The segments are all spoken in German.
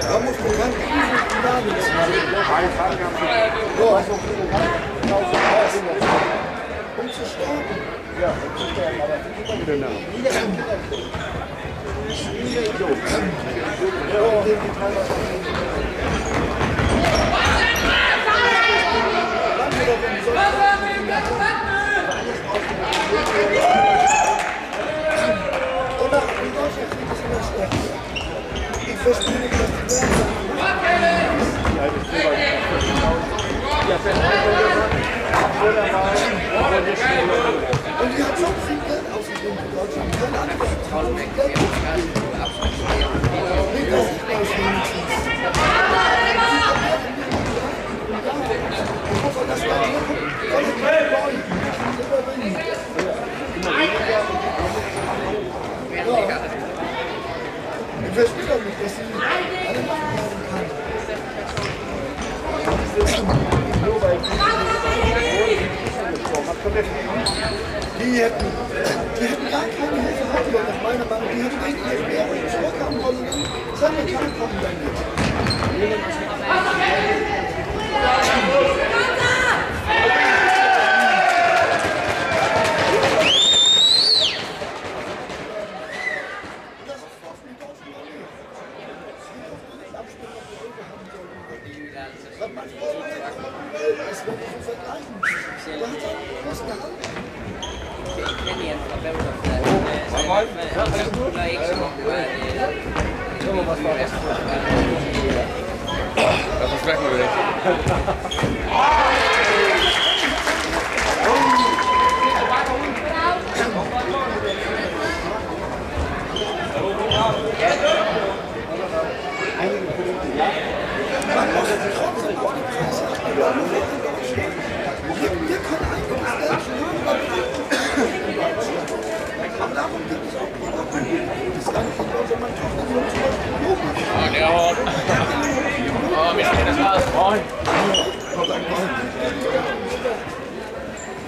Da muss man ganz viel da Um zu sterben. Ja, um zu sterben, aber wieder I'll make Die hätten, die hätten gar keine Hilfe haben wollen, nach meiner Meinung. Die hätten den FBI zurückhaben wollen. Seine Karte kommen dann nicht. Das ist auf den Deutschen noch nicht. Die Absprache auf haben sollen. Was man vor das wird nicht so vergleichen.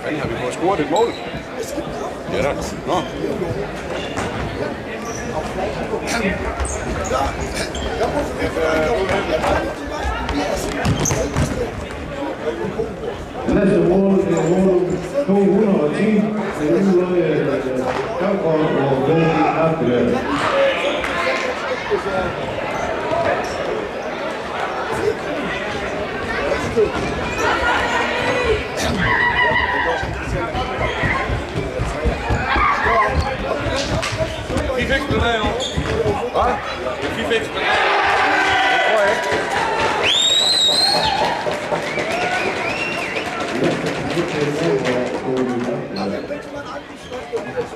Fanden har vi fået scoret et mål? Ja da. Nå. Næste mål er mål 210. Det er nu noget, der kommer og een i aften. Fik du det, jo? Hvad? Wie fik du det? Det tror jeg ikke. Könnte man eigentlich vielleicht doch wieder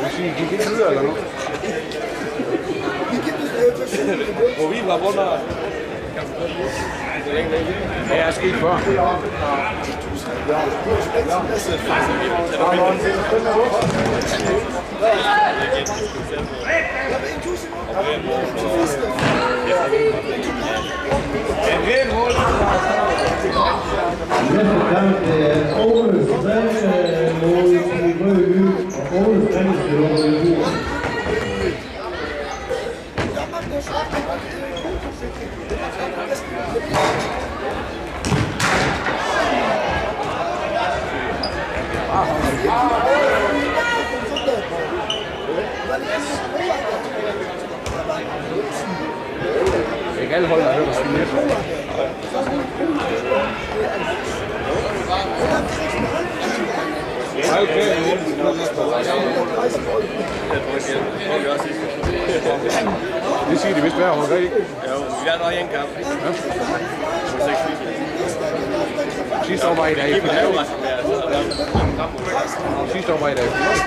Vil sige, gik ikke videre eller noget? Hvor vi var rundt og... Ja, jeg er sket før. Ja, Det er en mål. Næste kamp det er Ole Stamme mod de røde by, og Ole Stamme til de røde by. Ikke alle hold har hørt os Det siger de vist hver år, ikke? Jo, vi er nok en kamp. Sidste år var I der i finalen. Sidste år var I der i finalen.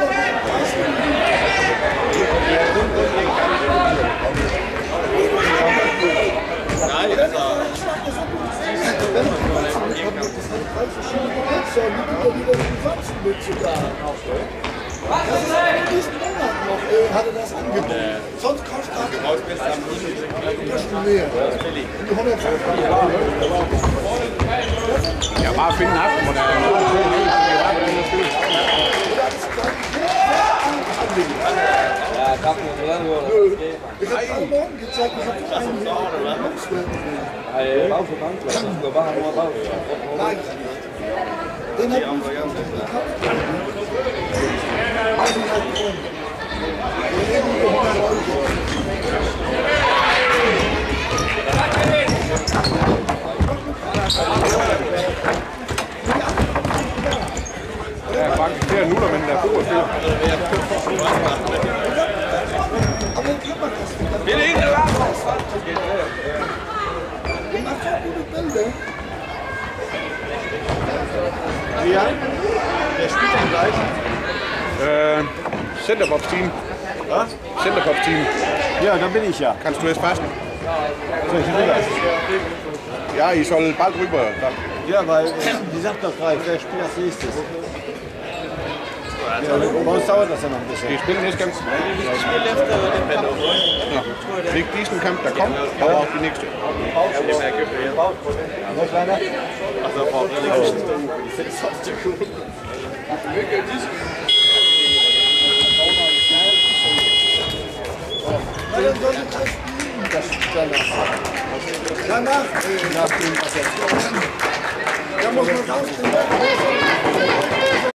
Angebot. Sonst kaufst du Angebot. Das ist mehr. Ja, maar vind af, maar dat Ja, dat moet gedaan worden. Ik heb allemaal gezegd, ik. Hij bouwt het aan, dat is een gebaar, Ja, øh, der spielt den gleichen. Äh, Centerbox-Team. Was? Centerbox-Team. Ja, da bin ich ja. Kannst du es passen? Soll ich rüber? Ja, ich soll bald rüber. Da. Ja, weil die sagt doch gerade, wer spielt als nächstes? Ja, bei uns dauert das ja noch ein bisschen. Die spielen nicht ganz. Ja. Nicht diesen Kampf, der kommt, aber auch die nächste. Ne, Kleiner? Na, dann soll das danach. Danach, nach dem Wasser. Da muss man rausgehen.